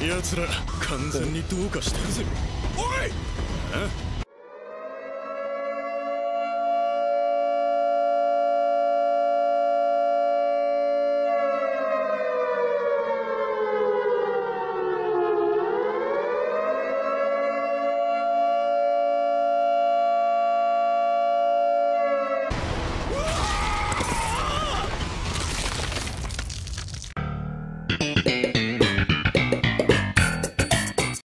奴ら完全にどうかしてるぜ。おい！